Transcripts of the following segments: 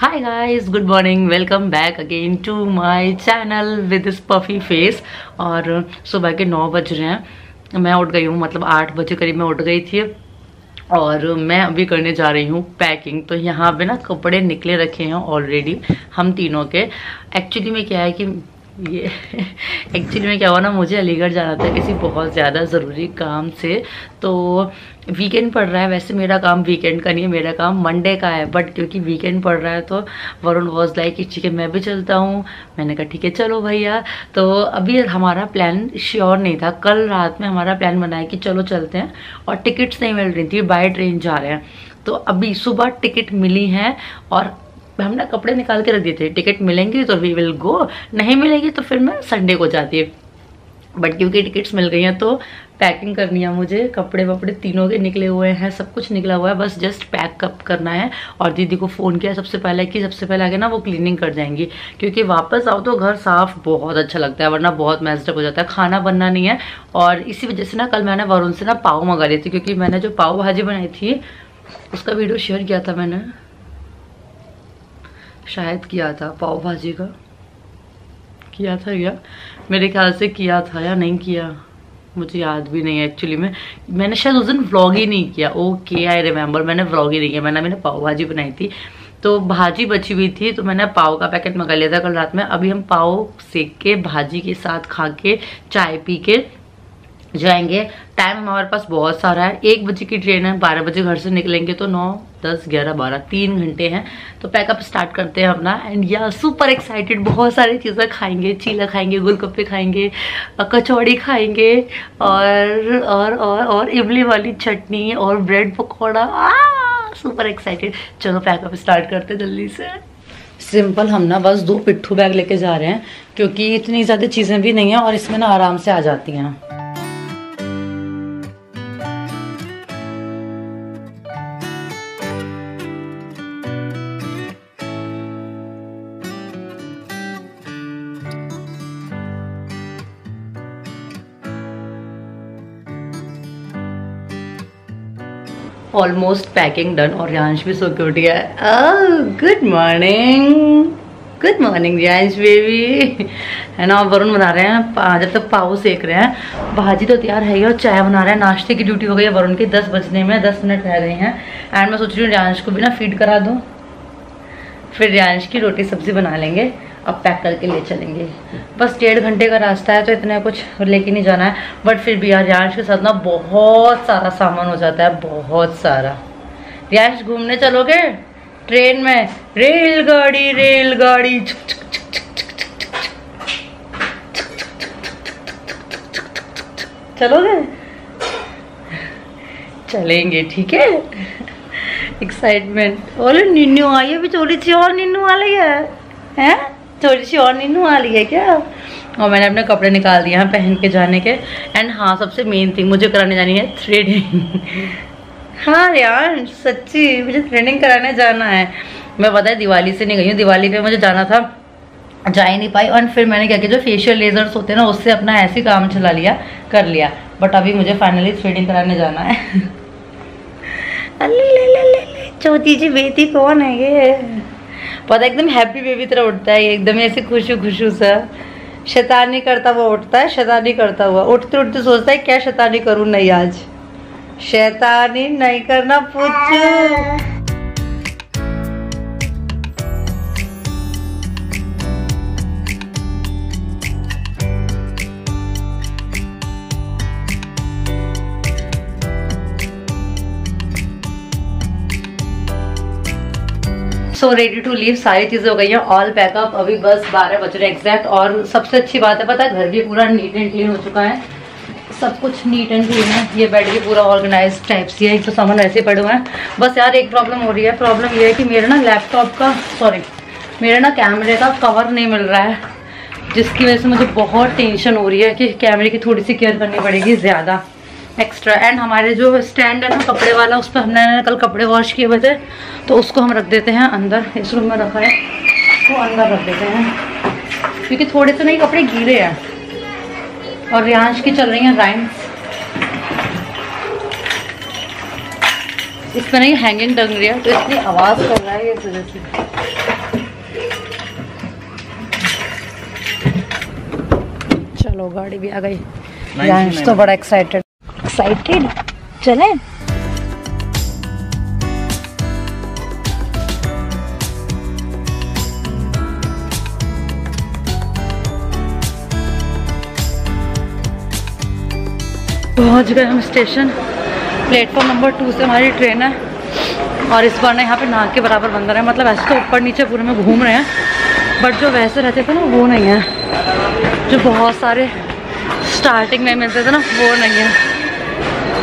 Hi guys good morning welcome back again to my channel with this puffy face और, सुबह के नौ बज रहे हैं। मैं उठ गई हूँ मतलब आठ बजे करीब मैं उठ गई थी। और मैं अभी करने जा रही हूँ पैकिंग तो यहाँ पे ना कपड़े निकले रखे हैं ऑलरेडी हम तीनों के। एक्चुअली में क्या है कि ये एक्चुअली में क्या हुआ ना, मुझे अलीगढ़ जाना था किसी बहुत ज़्यादा ज़रूरी काम से। तो वीकेंड पड़ रहा है, वैसे मेरा काम वीकेंड का नहीं है, मेरा काम मंडे का है बट क्योंकि वीकेंड पड़ रहा है तो वरुण वॉज़ लाइक कि ठीक है मैं भी चलता हूँ। मैंने कहा, ठीक है, चलो भैया। तो अभी हमारा प्लान श्योर नहीं था। कल रात में हमारा प्लान बनाया कि चलो चलते हैं, और टिकट्स नहीं मिल रही थी बाय ट्रेन जा रहे हैं। तो अभी सुबह टिकट मिली है, और हम ना कपड़े निकाल के रख दिए थे। टिकट मिलेंगी तो वी विल गो नहीं मिलेगी तो फिर मैं संडे को जाती है। बट क्योंकि टिकट्स मिल गई हैं तो पैकिंग करनी है मुझे, कपड़े वपड़े तीनों के निकले हुए हैं, सब कुछ निकला हुआ है, बस जस्ट पैक कप करना है। और दीदी को फ़ोन किया सबसे पहले कि सबसे पहले आगे ना वो क्लीनिंग कर जाएँगी। क्योंकि वापस आओ तो घर साफ़ बहुत अच्छा लगता है, वरना बहुत मैसडअप हो जाता है। खाना बनना नहीं है। और इसी वजह से ना कल मैंने वरुण से ना पाव मंगा ली थी, क्योंकि मैंने जो पाव भाजी बनाई थी, उसका वीडियो शेयर किया था मैंने। शायद किया था पाव भाजी का। किया था या? मेरे ख्याल से किया था या नहीं किया? मुझे याद भी नहीं है एक्चुअली में, मैंने शायद उस दिन व्लॉग ही नहीं किया। ओके आई रिमेम्बर मैंने व्लॉग ही नहीं किया। मैंने मैंने पाव भाजी बनाई थी। तो भाजी बची हुई थी तो मैंने पाव का पैकेट मंगा लिया था कल रात में। अभी हम पाव सेक के भाजी के साथ खा के चाय पी के जाएँगे। टाइम हमारे पास बहुत सारा है। एक बजे की ट्रेन है, बारह बजे घर से निकलेंगे तो नौ दस, ग्यारह, बारह, तीन घंटे हैं। तो पैकअप स्टार्ट करते हैं अपना। एंड या सुपर एक्साइटेड बहुत सारी चीज़ें खाएँगे। चीला खाएँगे, गुलगप्पे खाएँगे कचौड़ी खाएँगे, और और और और इमली वाली चटनी और ब्रेड पकौड़ा। सुपर एक्साइटेड चलो पैकअप स्टार्ट करते जल्दी से। सिंपल हम ना बस दो पिट्ठू बैग लेके जा रहे हैं, क्योंकि इतनी ज़्यादा चीज़ें भी नहीं हैं और इसमें ना आराम से आ जाती हैं। ऑलमोस्ट पैकिंग डन और रियांश भी सो के है. Good morning good morning Riyansh baby है ना, वरुण बना रहे हैं. जब तक पाव सेक रहे हैं. भाजी तो तैयार है ही और चाय बना रहे हैं. नाश्ते की ड्यूटी हो गई है वरुण की. दस बजने में, दस मिनट रह गए हैं. एंड मैं सोच रही हूँ रियांश को भी ना फ़ीड करा दूँ. फिर रियांश की रोटी सब्ज़ी बना लेंगे. अब पैक करके ले चलेंगे। बस डेढ़ घंटे का रास्ता है तो इतना कुछ लेके नहीं जाना है। बट फिर भी यार रियांश के साथ ना बहुत सारा सामान हो जाता है, बहुत सारा। रियांश घूमने चलोगे? ट्रेन में। रेलगाड़ी रेलगाड़ी। चलोगे? चलेंगे, ठीक है? एक्साइटमेंट और नीनू आई अभी थोड़ी सी और नीनू वाली है। हैं? थोड़ी सी और नीनू वाली है क्या? और मैंने अपने कपड़े निकाल दिए हैं पहन के जाने के। एंड हाँ सबसे मेन थिंग मुझे कराने जानी है थ्रेडिंग हाँ यार, सच्ची, मुझे थ्रेडिंग कराने जाना है। मैं पता है दिवाली से नहीं गई हूँ। दिवाली पे मुझे जाना था, जा ही नहीं पाई। और फिर मैंने क्या किया, जो फेशियल लेजर्स होते हैं ना, उससे अपना ऐसे काम चला लिया, कर लिया। बट अभी मुझे फाइनली थ्रेडिंग कराने जाना है। चौथी जी बेटी कौन है ये? पता एकदम हैप्पी बेबी तरह उठता है एकदम ऐसे खुशू खुशू सा शैतानी करता हुआ उठता है, शैतानी करता हुआ। उठते उठते सोचता है, क्या शैतानी करूँ नहीं आज? शैतानी नहीं करना पूछू। सो रेडी टू लीव सारी चीज़ें हो गई हैं ऑल पैकअप अभी बस बारह बज रहे एग्जैक्ट और सबसे अच्छी बात है, पता है, घर भी पूरा नीट एंड क्लीन हो चुका है। सब कुछ नीट एंड क्लीन है, ये बेड भी पूरा ऑर्गेनाइज टाइप सी है एक तो सामान ऐसे पड़े हुए हैं। बस यार, एक प्रॉब्लम हो रही है प्रॉब्लम ये है कि मेरे ना लैपटॉप का सॉरी मेरे ना कैमरे का कवर नहीं मिल रहा है, जिसकी वजह से मुझे बहुत टेंशन हो रही है कि कैमरे की थोड़ी सी केयर करनी पड़ेगी ज़्यादा। एक्स्ट्रा एंड हमारे जो स्टैंड है ना कपड़े वाला उस पर हमने कल कपड़े वॉश किए हुए थे तो उसको हम रख देते हैं अंदर। इस रूम में रखा है वो अंदर रख देते हैं। क्योंकि थोड़े से नहीं कपड़े गीले हैं। और रियांश की चल रही हैं राइम्स इसमें नहीं हैंगिंग टंग रही है। तो इतनी आवाज़ कर रहा है इस वजह से। चलो गाड़ी भी आ गई। तो बड़ा एक्साइटेड एक्साइटेड चलें। पहुँच गए हम स्टेशन। प्लेटफॉर्म नंबर टू से हमारी ट्रेन है। और इस बार ना यहाँ पे नाक के बराबर बंद रहे हैं। मतलब ऐसे तो ऊपर नीचे पूरे में घूम रहे हैं। बट जो वैसे रहते थे ना, वो नहीं है। जो बहुत सारे स्टार्टिंग में मिलते थे ना, वो नहीं है।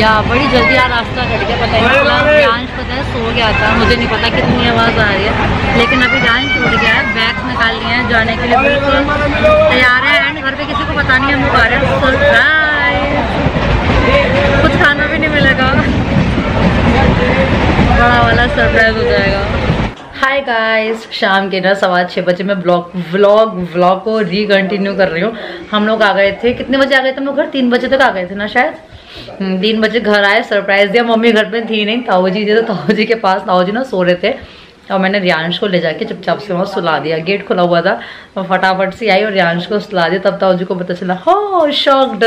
या बड़ी जल्दी आ रास्ता कट गया पता नहीं चला। डांस पता है सो गया था। मुझे नहीं पता कितनी आवाज़ आ रही है। लेकिन अभी डांस उठ गया है बैग्स निकाल लिए हैं जाने के लिए बिल्कुल। तैयार है एंड घर पे किसी को पता नहीं हम लोग आ रहे हैं। सरप्राइज़ कुछ खाना भी नहीं मिलेगा। बड़ा वाला सरप्राइज़ हो जाएगा। हाय गाइस शाम के ना सवा छः बजे मैं ब्लॉग व्लॉग व्लॉग को री कंटिन्यू कर रही हूँ। हम लोग आ गए थे कितने बजे आ गए थे हम लोग घर? तीन बजे तक आ गए थे ना शायद? तीन बजे घर आए सरप्राइज़ दिया, मम्मी घर पे थी नहीं ताऊ जी थे तो ताऊ जी के पास ताऊ जी ना सो रहे थे, और मैंने रियांश को ले जाके चुपचाप से वहाँ सुला दिया, गेट खुला हुआ था तो फटाफट से आई और रियांश को सुला दिया, तब ताऊ जी को पता चला, हो शॉक्ड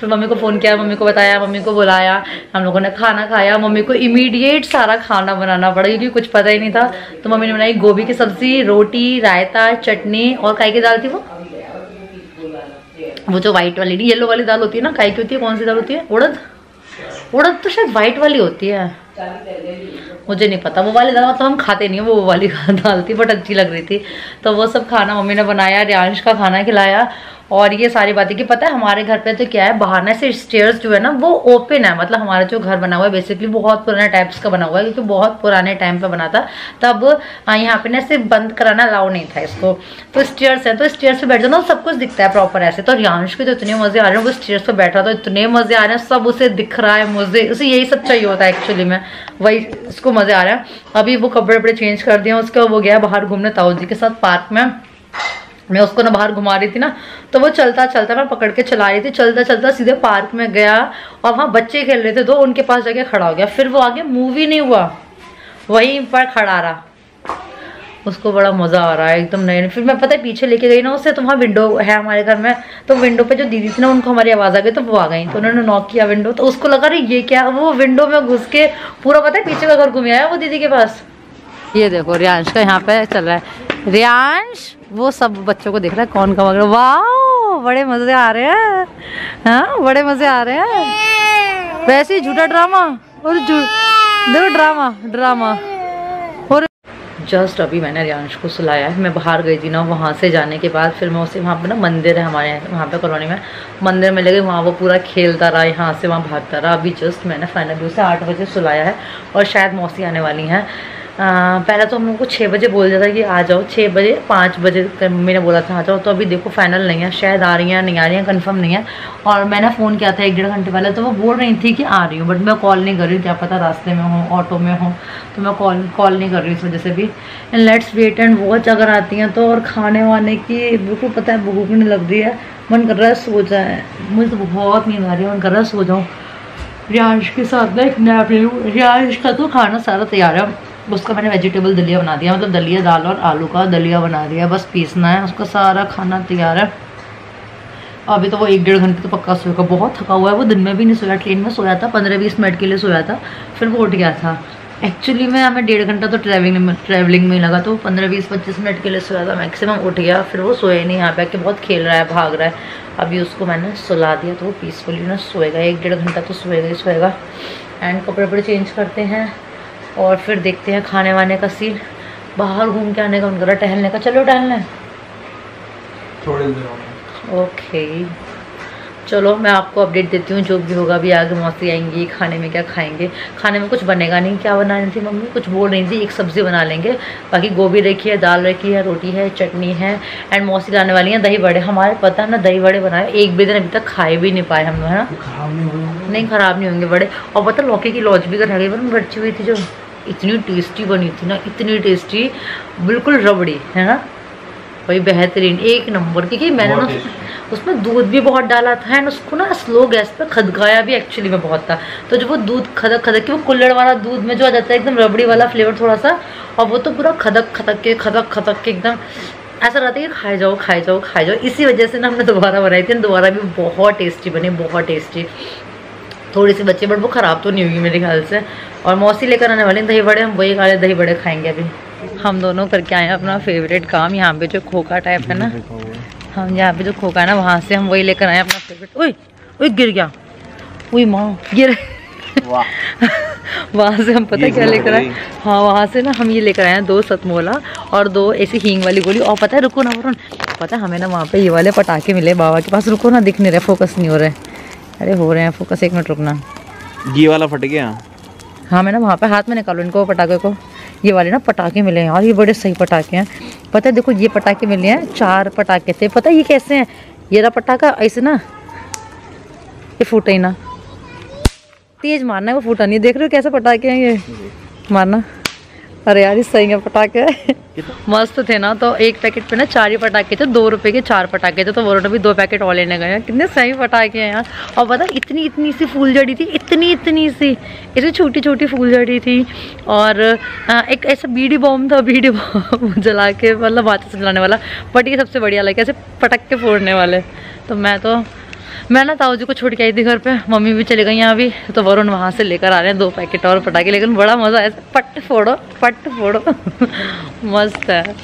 फिर मम्मी को फ़ोन किया, मम्मी को बताया, मम्मी को बुलाया, हम लोगों ने खाना खाया, मम्मी को इमीडिएट सारा खाना बनाना पड़ा, क्योंकि कुछ पता ही नहीं था तो मम्मी ने बनाई गोभी की सब्ज़ी, रोटी, रायता, चटनी, और काई की दाल थी वो? वो जो व्हाइट वाली येलो वाली दाल होती है ना काय की होती है, कौन सी दाल होती है? उड़द। उड़द तो शायद व्हाइट वाली होती है। मुझे नहीं पता, वो वाली दाल मतलब हम खाते नहीं है, वो वाली दाल थी, बट अच्छी लग रही थी। तो वो सब खाना मम्मी ने बनाया, रियांश का खाना खिलाया और ये सारी बातें कि पता है हमारे घर पे तो क्या है बाहर ना से स्टेयर्स जो है ना, वो ओपन है। मतलब हमारा जो घर बना हुआ है बेसिकली बहुत पुराने टाइप्स का बना हुआ है, क्योंकि बहुत पुराने टाइम पे बना था। तब यहाँ पे ना सिर्फ़ बंद कराना अलाउ नहीं था इसको। तो स्टेयर्स है तो स्टेयर्स पे बैठ जाना, सब कुछ दिखता है प्रॉपर ऐसे। तो रियांश के तो इतने मज़े आ रहे हैं, वो स्टेयर्स पर बैठ रहा तो इतने मज़े आ रहे हैं, सब उसे दिख रहा है मुझे। उसे यही सब चाहिए होता है एक्चुअली में। वही उसको मज़े आ रहा है। अभी वो कपड़े वपड़े चेंज कर दिए उसके वो गया बाहर घूमने ताऊ जी के साथ पार्क में। मैं उसको ना बाहर घुमा रही थी ना तो वो चलता चलता मैं पकड़ के चला रही थी, चलता चलता सीधे पार्क में गया और वहाँ बच्चे खेल रहे थे, दो उनके पास जाके खड़ा हो गया। फिर वो आगे मूवी नहीं हुआ, वहीं पर खड़ा रहा। उसको बड़ा मज़ा आ रहा है, एकदम नए फिर मैं पता है पीछे लेके गई ना उससे तो वहाँ विंडो है हमारे घर में तो विंडो पे जो दीदी थी ना, उनको हमारी आवाज़ आ गई तो वो आ गई तो उन्होंने नॉक किया विंडो तो उसको लगा रही ये क्या? वो विंडो में घुस के पूरा पता है पीछे का घर घूम आया वो दीदी के पास? ये देखो, रियांश का यहाँ पे चल रहा है। रियांश, वो सब बच्चों को देख रहा है, कौन कौन वगैरह वाह बड़े मज़े आ रहे हैं। हाँ बड़े मज़े आ रहे हैं। वैसे ही झूठा ड्रामा और देखो ड्रामा ड्रामा। और जस्ट अभी मैंने रियांश को सुलाया है, मैं बाहर गई थी ना, वहाँ से जाने के बाद फिर मैं उसे, वहाँ पे ना मंदिर है हमारे, वहाँ पे कॉलोनी में, मंदिर में लगे वहाँ वो पूरा खेलता रहा, यहाँ से वहाँ भागता रहा। अभी जस्ट मैंने फाइनली उसे आठ बजे सुलाया है और शायद मौसी आने वाली हैं। पहले तो हम लोग को छः बजे बोल दिया था कि आ जाओ छः बजे, पाँच बजे मम्मी ने बोला था, आ जाओ। तो अभी देखो फाइनल नहीं है, शायद आ रही हैं, नहीं आ रही हैं कंफर्म नहीं है। और मैंने फ़ोन किया था एक डेढ़ घंटे पहले तो वो बोल रही थी कि आ रही हूँ बट मैं कॉल नहीं कर रही हूँ क्या पता रास्ते में हूँ ऑटो में हूँ तो मैं कॉल कॉल नहीं कर रही इस वजह से भी। And let's wait and watch अगर आती हैं तो और खाने वाने की बिल्कुल पता है, भूख नहीं लग रही है। मन कर रहा है सो जाए। मुझे तो बहुत नींद आ रही है, मन कर रहा है सो जाऊँ। रियांश के साथ ना एक नैप ले रियांश का तो खाना सारा तैयार है। उसका मैंने वेजिटेबल दलिया बना दिया मतलब दलिया दाल और आलू का दलिया बना दिया, बस पीसना है, उसका सारा खाना तैयार है। अभी तो वो एक डेढ़ घंटे तो पक्का सोएगा बहुत थका हुआ है, वो दिन में भी नहीं सोया ट्रेन में सोया था, पंद्रह बीस मिनट के लिए सोया था, फिर वो उठ गया था। एक्चुअली में, हमें डेढ़ घंटा तो ट्रैवलिंग में ट्रैवलिंग में लगा तो पंद्रह बीस पच्चीस मिनट के लिए सोया था मैक्सिमम उठ गया, फिर वो सोया नहीं यहाँ पे आके बहुत खेल रहा है, भाग रहा है। अभी उसको मैंने सुला दिया तो वो पीसफुली ना सोएगा, एक डेढ़ घंटा तो सोएगा ही सोएगा। एंड कपड़े वपड़े चेंज करते हैं। और फिर देखते हैं खाने वाने का सीन बाहर घूम के आने का उनका टहलने का। चलो टहलने। थोड़ी ओके चलो मैं आपको अपडेट देती हूँ जो भी होगा। अभी आगे मौसी आएँगी खाने में क्या खाएँगे। खाने में कुछ बनेगा नहीं। क्या बनानी थी मम्मी? कुछ बोल रही थी एक सब्ज़ी बना लेंगे। बाकी गोभी रखी है दाल रखी है रोटी है चटनी है एंड मौसी लाने वाली है दही बड़े हमारे पता है ना दही बड़े बनाए एक भी दिन अभी तक खाए भी नहीं पाए हम लोग है ना? नहीं ख़राब नहीं होंगे बड़े और पता लौके की लॉज भी कर गई पर बची हुई थी जो। इतनी टेस्टी बनी थी ना इतनी टेस्टी बिल्कुल रबड़ी है ना? वही बेहतरीन एक नंबर। क्योंकि मैंने ना उसमें दूध भी बहुत डाला था एंड उसको ना स्लो गैस पे खदकाया भी एक्चुअली में बहुत था। तो जब वो दूध खदक खदक के वो कुल्लड़ वाला दूध में जो आ जाता है एकदम रबड़ी वाला फ्लेवर थोड़ा सा और वो तो पूरा खदक खदक के खदक खदक के एकदम ऐसा रहता है कि खाए जाओ खाए जाओ खाए जाओ। इसी वजह से ना हमने दोबारा बनाई थी दोबारा भी बहुत टेस्टी बनी बहुत टेस्टी थोड़ी सी बच्चे बट वो ख़राब तो नहीं होगी मेरे ख्याल से। और मौसी लेकर आने वाले दही बड़े हम वही खा रहे दही बड़े खाएँगे अभी। हम दोनों करके आए हैं अपना फेवरेट काम यहाँ पे जो खोखा टाइप है ना। हम यहाँ पे जो खोखा है ना वहाँ से हम वही लेकर आए अपना फेवरेट ओए ओए गिर गया। ओए माँ गिर। वहाँ। से हम पता क्या लेकर आए? हाँ वहाँ से ना हम ये लेकर आए हैं दो सतमोला और दो ऐसी हींग वाली गोली। और पता है रुको ना वरुण। पता है हमें ना वहाँ पे ये वाले पटाखे मिले बाबा के पास। रुको ना दिख नहीं रहे फोकस नहीं हो रहे। अरे हो रहे हैं फोकस एक मिनट रुकना। ये वाला फट गया। हाँ मैं ना वहाँ पे हाथ में निकालो इनको पटाखे को। ये वाले ना पटाखे मिले हैं। और ये बड़े सही पटाखे हैं। पता है, देखो, ये पटाखे मिले हैं, चार पटाखे थे। पता है, ये कैसे हैं? ये रहा पटाखा, ऐसे ना, ये फूटे ही ना। तेज मारना है, वो फूटा नहीं। देख रहे हो, कैसे पटाखे हैं ये? मारना। अरे यार सही है पटाखे। मस्त थे ना तो एक पैकेट पे ना चार ही पटाखे थे दो रुपए के चार पटाखे थे तो वो भी दो पैकेट और लेने गए। कितने सही पटाखे हैं यार। और पता इतनी इतनी सी फूल जड़ी थी इतनी इतनी सी इतनी छोटी छोटी फूल जड़ी थी। और एक ऐसा बीडी बॉम्ब था बीडी बॉम्ब जला के मतलब बातें से जलाने वाला बट ये सबसे बढ़िया लगे ऐसे पटक के फोड़ने वाले। तो मैं तो मैं ना ताऊ जी को छोड़ के आई थी घर पे। मम्मी भी चले गई यहाँ अभी। तो वरुण वहाँ से लेकर आ रहे हैं दो पैकेट और पटाखे। लेकिन बड़ा मज़ा आया। पट फोड़ो पट फोड़ो। मस्त है।